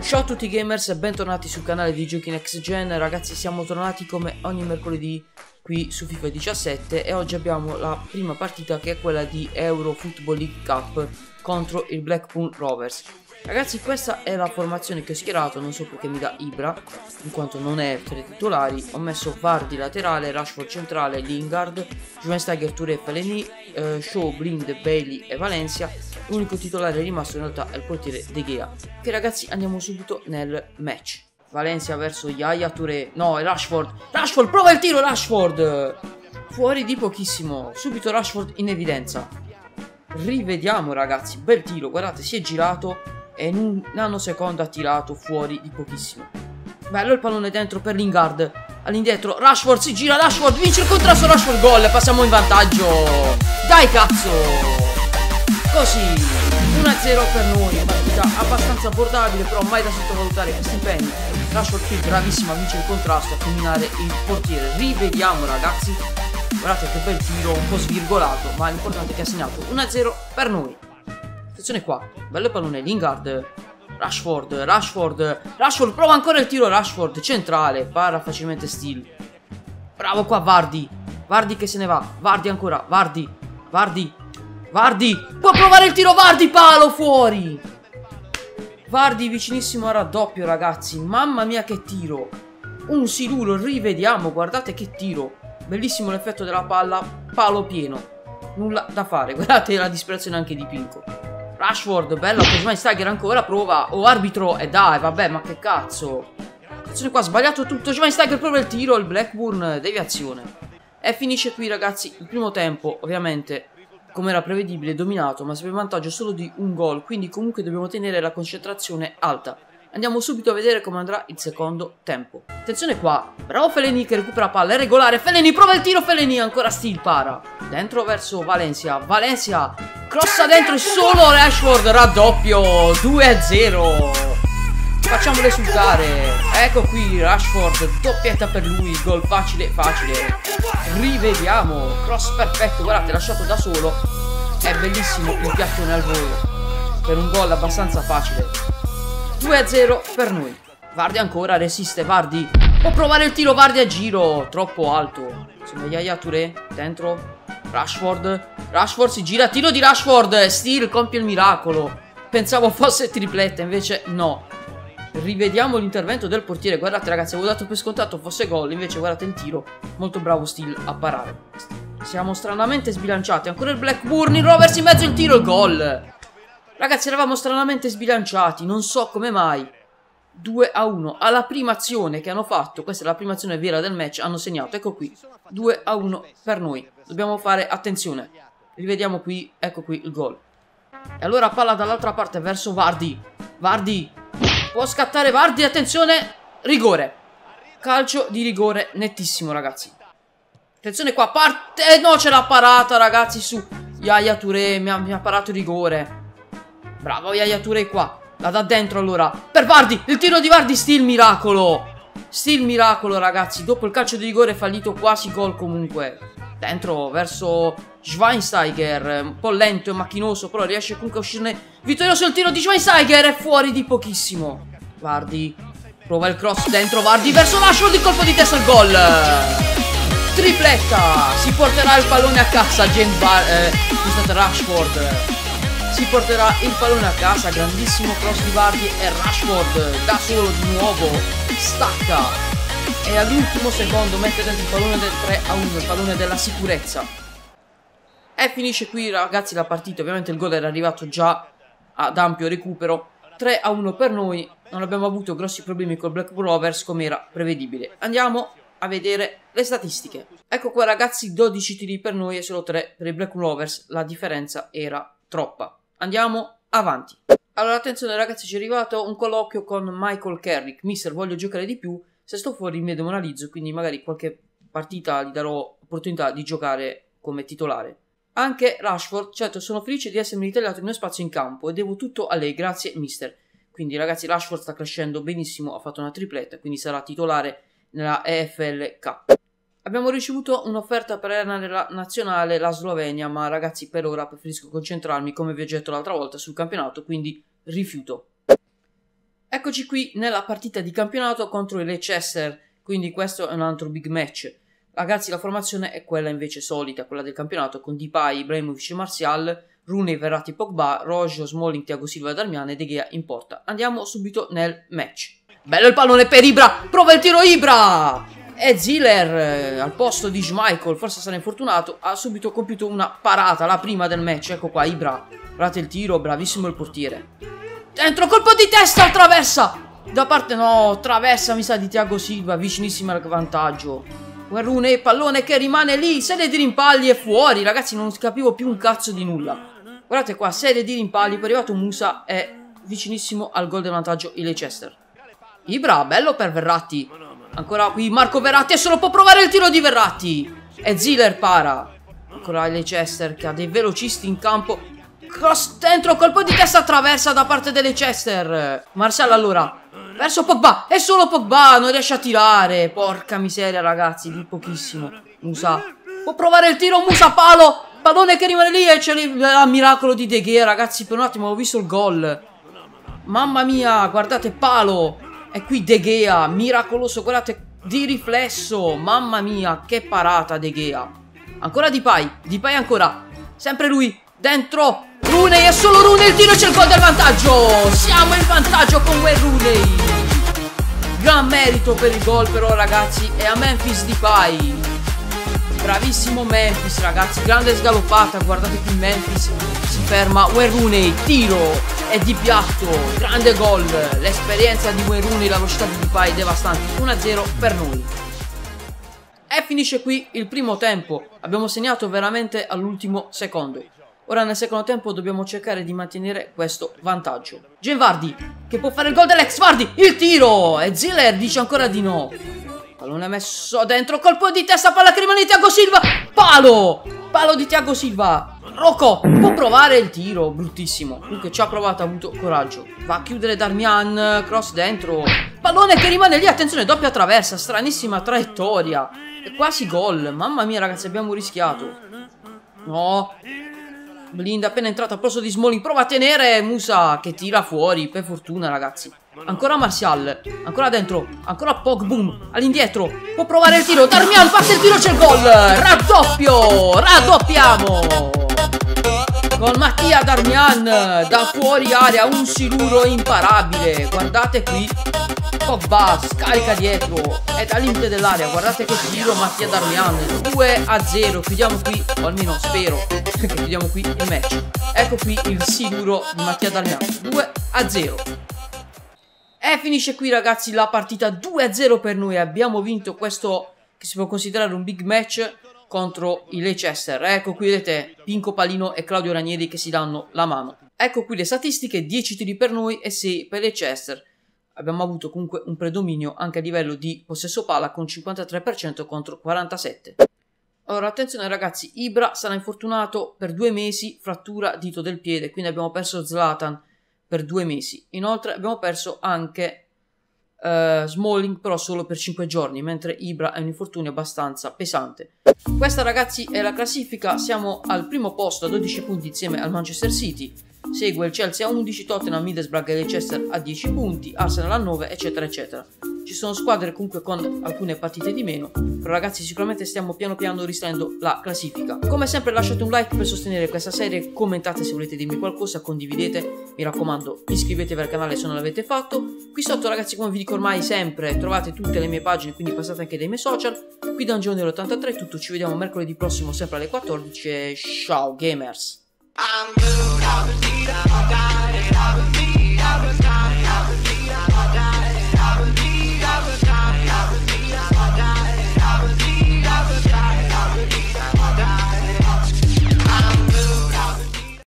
Ciao a tutti gamers e bentornati sul canale di Giochi Next Gen. Ragazzi siamo tornati come ogni mercoledì qui su FIFA 17 E oggi abbiamo la prima partita che è quella di Euro Football League Cup contro il Blackpool Rovers Ragazzi questa è la formazione che ho schierato, non so perché mi dà Ibra, in quanto non è tra i titolari. Ho messo Vardi laterale, Rashford centrale, Lingard, Schweinsteiger, Touré, Feleni, eh, Shaw, Blind, Bailey e Valencia. L'unico titolare rimasto in realtà è il portiere De Gea. Ok ragazzi andiamo subito nel match. Valencia verso Yaya Touré, no è Rashford, Rashford prova il tiro Rashford! Fuori di pochissimo, subito Rashford in evidenza. Rivediamo ragazzi, bel tiro, guardate si è girato e in un nanosecondo ha tirato fuori di pochissimo. Bello il pallone dentro per Lingard. All'indietro, Rashford si gira, Rashford vince il contrasto, Rashford gol, passiamo in vantaggio. Dai cazzo! Così, 1-0 per noi, partita abbastanza abbordabile, però mai da sottovalutare questi impegni. Rashford qui bravissima a vincere il contrasto, a fulminare il portiere. Rivediamo ragazzi. Guardate che bel tiro, un po' svirgolato, ma l'importante è che ha segnato 1-0 per noi. Attenzione qua. Bello pallone. Lingard. Rashford. Rashford. Rashford. Prova ancora il tiro. Rashford. Centrale. Para facilmente Steel. Bravo qua Vardi. Vardi che se ne va. Vardi ancora. Vardi. Vardi. Vardi. Può provare il tiro. Vardi. Palo fuori. Vardi vicinissimo a raddoppio ragazzi. Mamma mia che tiro. Un silulo. Rivediamo. Guardate che tiro. Bellissimo l'effetto della palla. Palo pieno. Nulla da fare. Guardate la disperazione anche di Pinco. Rashford, bello, Schweinsteiger ancora prova. Oh, arbitro, e eh dai, vabbè, ma che cazzo. Attenzione qua, sbagliato tutto. Schweinsteiger prova il tiro, il Blackburn, deviazione. E finisce qui, ragazzi, il primo tempo, ovviamente, come era prevedibile, dominato, ma si in vantaggio solo di un gol, quindi comunque dobbiamo tenere la concentrazione alta. Andiamo subito a vedere come andrà il secondo tempo. Attenzione qua. Bravo Feleni che recupera palla. È regolare. Feleni prova il tiro. Feleni ancora Steel para. Dentro verso Valencia. Valencia crossa dentro solo Rashford raddoppio. 2-0. Facciamo risultare. Ecco qui Rashford. Doppietta per lui. Gol facile, facile. Rivediamo. Cross perfetto. Guardate, lasciato da solo. È bellissimo il piattone al volo. Per un gol abbastanza facile. 2-0 per noi. Vardi ancora, resiste Vardi. Può provare il tiro Vardi a giro. Troppo alto. Insomma, Yaya Touré dentro. Rashford. Rashford si gira. Tiro di Rashford. Steel compie il miracolo. Pensavo fosse tripletta, invece no. Rivediamo l'intervento del portiere. Guardate ragazzi, avevo dato per scontato fosse gol. Invece guardate il tiro. Molto bravo Steel a parare. Siamo stranamente sbilanciati. Ancora il Blackburn. Il Rovers in mezzo il tiro. Il gol. Ragazzi, eravamo stranamente sbilanciati, non so come mai. 2 a 1. Alla prima azione che hanno fatto, questa è la prima azione vera del match, hanno segnato. Ecco qui, 2 a 1 per noi. Dobbiamo fare attenzione. Rivediamo qui, ecco qui il gol. E allora palla dall'altra parte verso Vardi. Vardi, può scattare Vardi, attenzione, rigore. Calcio di rigore nettissimo, ragazzi. Attenzione qua, parte... No, c'è la parata, ragazzi, su... Yaya Touré mi ha, mi ha parato rigore. Bravo Yaya Touré qua. La dà dentro allora. Per Vardi. Il tiro di Vardi. Still miracolo. Still miracolo ragazzi. Dopo il calcio di rigore fallito quasi gol comunque. Dentro verso Schweinsteiger. Un po' lento e macchinoso. Però riesce comunque a uscirne vittorioso il tiro di Schweinsteiger. È fuori di pochissimo. Vardi. Prova il cross dentro Vardi verso Rashford. Il colpo di testa al gol. Tripletta. Si porterà il pallone a casa. James Bar eh, Rashford si porterà il pallone a casa, grandissimo cross di Vardy e Rashford da solo di nuovo stacca e all'ultimo secondo mette dentro il pallone del 3 a 1, il pallone della sicurezza. E finisce qui ragazzi la partita, ovviamente il gol era arrivato già ad ampio recupero, 3 a 1 per noi, non abbiamo avuto grossi problemi col Black Rovers come era prevedibile. Andiamo a vedere le statistiche. Ecco qua ragazzi 12 tiri per noi e solo 3 per i Black Rovers, la differenza era troppa. Andiamo avanti. Allora, attenzione ragazzi, ci è arrivato un colloquio con Michael Carrick. Mister, voglio giocare di più. Se sto fuori mi demoralizzo, quindi magari qualche partita gli darò opportunità di giocare come titolare. Anche Rashford, certo, sono felice di essermi ritagliato il mio spazio in campo e devo tutto a lei, grazie mister. Quindi ragazzi, Rashford sta crescendo benissimo, ha fatto una tripletta, quindi sarà titolare nella EFL Cup. Abbiamo ricevuto un'offerta per la nazionale, la Slovenia, ma ragazzi per ora preferisco concentrarmi, come vi ho detto l'altra volta, sul campionato, quindi rifiuto. Eccoci qui nella partita di campionato contro il Leicester, quindi questo è un altro big match. Ragazzi, la formazione è quella invece solita, quella del campionato, con Depay, Ibrahimovic e Martial, Rooney, Verratti, Pogba, Rojo, Smalling, Thiago Silva, Darmian e De Gea in porta. Andiamo subito nel match. Bello il pallone per Ibra, prova il tiro Ibra! E Ziller, eh, al posto di Schmeichel, forse sarà infortunato, ha subito compiuto una parata, la prima del match. Ecco qua, Ibra, guardate il tiro, bravissimo il portiere. Dentro, colpo di testa, traversa! Da parte no, traversa mi sa di Thiago Silva, vicinissimo al vantaggio. Guerrune, pallone che rimane lì, serie di rimpalli e fuori, ragazzi non capivo più un cazzo di nulla. Guardate qua, serie di rimpalli, è arrivato Musa è vicinissimo al gol del vantaggio il Leicester. Ibra, bello per Verratti. Ancora qui Marco Verratti e solo può provare il tiro di Verratti. E Ziller para. Ancora il Leicester che ha dei velocisti in campo. Cross dentro, colpo di testa attraversa da parte del Leicester. Marcel allora Verso Pogba. E solo Pogba non riesce a tirare. Porca miseria, ragazzi. Di pochissimo. Musa. Può provare il tiro. Musa palo. Pallone che rimane lì e c'è il miracolo di De Gea, ragazzi. Per un attimo ho visto il gol. Mamma mia, guardate, palo. E qui De Gea, miracoloso, guardate, di riflesso. Mamma mia, che parata De Gea. Ancora Di Pai. Di Pai ancora. Sempre lui. Dentro. Rooney è solo Rooney, il tiro c'è il gol del vantaggio. Siamo in vantaggio con Wayne Rooney. Gran merito per il gol però ragazzi e a Memphis di Pai. Bravissimo Memphis ragazzi, grande sgaloppata, guardate qui Memphis si ferma, Rooney, tiro e di piatto, grande gol, l'esperienza di Rooney, la velocità di Pai devastanti, 1-0 per noi. E finisce qui il primo tempo, abbiamo segnato veramente all'ultimo secondo. Ora nel secondo tempo dobbiamo cercare di mantenere questo vantaggio. Genvardi, che può fare il gol dell'ex Vardi, il tiro! E Ziller dice ancora di no. Pallone messo dentro, colpo di testa, palla che rimane di Tiago Silva, palo! Palo di Tiago Silva. Rocco può provare il tiro, bruttissimo. Comunque ci ha provato, ha avuto coraggio. Va a chiudere Darmian, cross dentro. Pallone che rimane lì, attenzione, doppia traversa, stranissima traiettoria. E quasi gol. Mamma mia ragazzi, abbiamo rischiato. No, Blind appena entrato al posto di Smalling prova a tenere Musa che tira fuori per fortuna ragazzi. Ancora Martial ancora dentro ancora Pogboom all'indietro. Può provare il tiro Darmian parte il tiro c'è il gol. Raddoppio raddoppiamo. Con Mattia Darmian da fuori area un siluro imparabile. Guardate qui Pogba scarica dietro è da limite dell'area guardate che tiro Mattia Darmian 2 a 0 chiudiamo qui o almeno spero che chiudiamo qui il match. Ecco qui il sicuro di Mattia Darmian 2 a 0 e finisce qui ragazzi la partita 2 a 0 per noi. Abbiamo vinto questo che si può considerare un big match contro i Leicester. Ecco qui vedete Pinco Palino e Claudio Ranieri che si danno la mano. Ecco qui le statistiche 10 tiri per noi e 6 per Leicester abbiamo avuto comunque un predominio anche a livello di possesso palla con 53% contro 47%. Allora, attenzione ragazzi, Ibra sarà infortunato per due mesi, frattura dito del piede, quindi abbiamo perso Zlatan per due mesi. Inoltre abbiamo perso anche uh, Smalling, però solo per 5 giorni, mentre Ibra è un infortunio abbastanza pesante. Questa ragazzi è la classifica, siamo al primo posto a 12 punti insieme al Manchester City, Segue il Chelsea a 11, Tottenham, Middlesbrough e Leicester a 10 punti, Arsenal a 9, eccetera, eccetera. Ci sono squadre comunque con alcune partite di meno, però ragazzi sicuramente stiamo piano piano risalendo la classifica. Come sempre lasciate un like per sostenere questa serie, commentate se volete dirmi qualcosa, condividete, mi raccomando iscrivetevi al canale se non l'avete fatto. Qui sotto ragazzi come vi dico ormai sempre trovate tutte le mie pagine, quindi passate anche dai miei social. Qui da giorno 83 è tutto, ci vediamo mercoledì prossimo sempre alle 14 e ciao gamers! I'm blue. I believe I got it, I believe